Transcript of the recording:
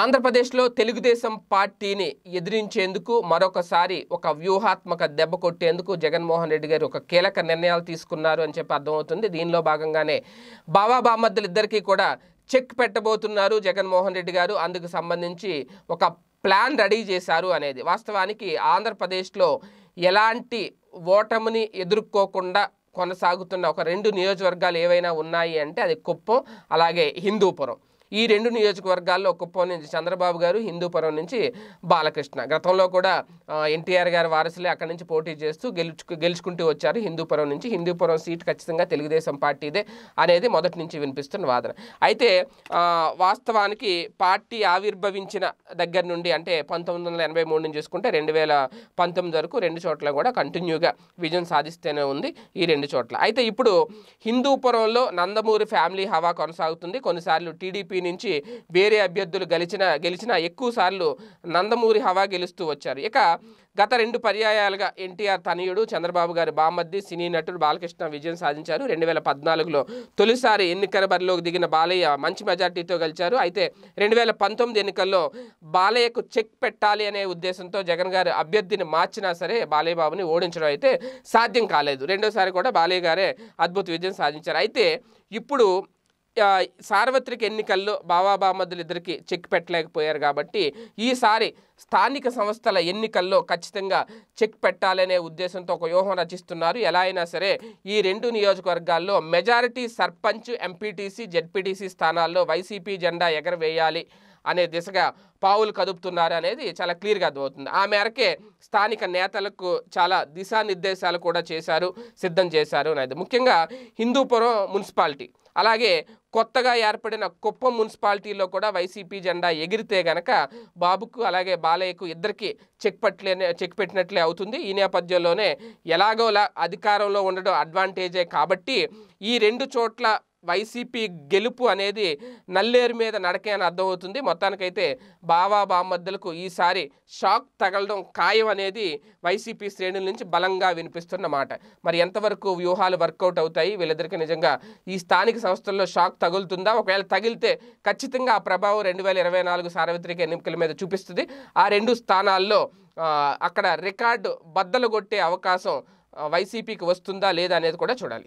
ఆంధ్రప్రదేశ్లో తెలుగుదేశం పార్టీని ఎదిరించేందుకు మరొకసారి ఒక వ్యూహాత్మక దెబ్బ కొట్టేందుకు జగన్మోహన్ రెడ్డి గారు ఒక కీలక నిర్ణయాలు తీసుకున్నారు అని చెప్పి అర్థమవుతుంది. దీనిలో భాగంగానే బావా బామద్దలు ఇద్దరికీ కూడా చెక్ పెట్టబోతున్నారు జగన్మోహన్ రెడ్డి గారు. అందుకు సంబంధించి ఒక ప్లాన్ రెడీ చేశారు అనేది. వాస్తవానికి ఆంధ్రప్రదేశ్లో ఎలాంటి ఓటమిని ఎదుర్కోకుండా కొనసాగుతున్న ఒక రెండు నియోజకవర్గాలు ఏవైనా ఉన్నాయి అంటే అది కుప్పం అలాగే హిందూపురం. ఈ రెండు నియోజకవర్గాల్లో కుప్పం నుంచి చంద్రబాబు గారు హిందూపురం నుంచి బాలకృష్ణ. గతంలో కూడా ఎన్టీఆర్ గారి వారసులే అక్కడి నుంచి పోటీ చేస్తూ గెలుచు గెలుచుకుంటూ వచ్చారు. హిందూపురం నుంచి హిందూపురం సీట్ ఖచ్చితంగా తెలుగుదేశం పార్టీదే అనేది మొదటి నుంచి వినిపిస్తున్న వాదన. అయితే వాస్తవానికి పార్టీ ఆవిర్భవించిన దగ్గర నుండి అంటే పంతొమ్మిది వందల ఎనభై మూడు నుంచి చూసుకుంటే రెండు వేల పంతొమ్మిది వరకు రెండు చోట్ల కూడా కంటిన్యూగా విజయం సాధిస్తూనే ఉంది ఈ రెండు చోట్ల. అయితే ఇప్పుడు హిందూపురంలో నందమూరి ఫ్యామిలీ హవా కొనసాగుతుంది. కొన్నిసార్లు టీడీపీ నుంచి వేరే అభ్యర్థులు గెలిచిన గెలిచిన ఎక్కువ సార్లు నందమూరి హవా గెలుస్తూ వచ్చారు. ఇక గత రెండు పర్యాయాలుగా ఎన్టీఆర్ తనయుడు చంద్రబాబు గారి బామర్ది సినీ నటుడు బాలకృష్ణ విజయం సాధించారు. రెండు వేల పద్నాలుగులో తొలిసారి ఎన్నికల బరిలోకి దిగిన బాలయ్య మంచి మెజార్టీతో గెలిచారు. అయితే రెండు వేల పంతొమ్మిది ఎన్నికల్లో బాలయ్యకు చెక్ పెట్టాలి అనే ఉద్దేశంతో జగన్ గారు అభ్యర్థిని మార్చినా సరే బాలయ్య బాబుని ఓడించడం అయితే సాధ్యం కాలేదు. రెండోసారి కూడా బాలయ్య గారే అద్భుత విజయం సాధించారు. అయితే ఇప్పుడు సార్వత్రిక ఎన్నికల్లో బావా బామద్దులు ఇద్దరికి చెక్ పెట్టలేకపోయారు కాబట్టి ఈసారి స్థానిక సంస్థల ఎన్నికల్లో ఖచ్చితంగా చెక్ పెట్టాలనే ఉద్దేశంతో ఒక వ్యూహం రచిస్తున్నారు. ఎలా అయినా సరే ఈ రెండు నియోజకవర్గాల్లో మెజారిటీ సర్పంచ్ ఎంపీటీసీ జెడ్పీటీసీ స్థానాల్లో వైసీపీ జెండా ఎగరవేయాలి. అనే దిశగా పావులు కదుపుతున్నారు అనేది చాలా క్లియర్గా అర్థమవుతుంది. ఆ మేరకే స్థానిక నేతలకు చాలా దిశానిర్దేశాలు కూడా చేశారు సిద్ధం చేశారు అనేది. ముఖ్యంగా హిందూపురం మున్సిపాలిటీ. అలాగే కొత్తగా ఏర్పడిన కుప్పం మున్సిపాలిటీలో కూడా వైసీపీ జెండా ఎగిరితే గనక బాబుకు అలాగే బాలయ్యకు ఇద్దరికి చెక్ పట్లే చెక్ పెట్టినట్లే అవుతుంది. ఈ నేపథ్యంలోనే ఎలాగోలా అధికారంలో ఉండడం అడ్వాంటేజే కాబట్టి ఈ రెండు చోట్ల వైసీపీ గెలుపు అనేది నల్లేరు మీద నడకే అని అర్థమవుతుంది. మొత్తానికైతే బావా బామ్మద్దలకు ఈసారి షాక్ తగలడం ఖాయం అనేది వైసీపీ శ్రేణుల నుంచి బలంగా వినిపిస్తున్న మాట. మరి ఎంతవరకు వ్యూహాలు వర్కౌట్ అవుతాయి? వీళ్ళిద్దరికీ నిజంగా ఈ స్థానిక సంస్థల్లో షాక్ తగులుతుందా? ఒకవేళ తగిలితే ఖచ్చితంగా ఆ ప్రభావం రెండు వేల ఇరవై నాలుగు సార్వత్రిక ఎన్నికల మీద చూపిస్తుంది. ఆ రెండు స్థానాల్లో అక్కడ రికార్డు బద్దలు కొట్టే అవకాశం వైసీపీకి వస్తుందా లేదా అనేది కూడా చూడాలి.